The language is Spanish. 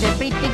de Pete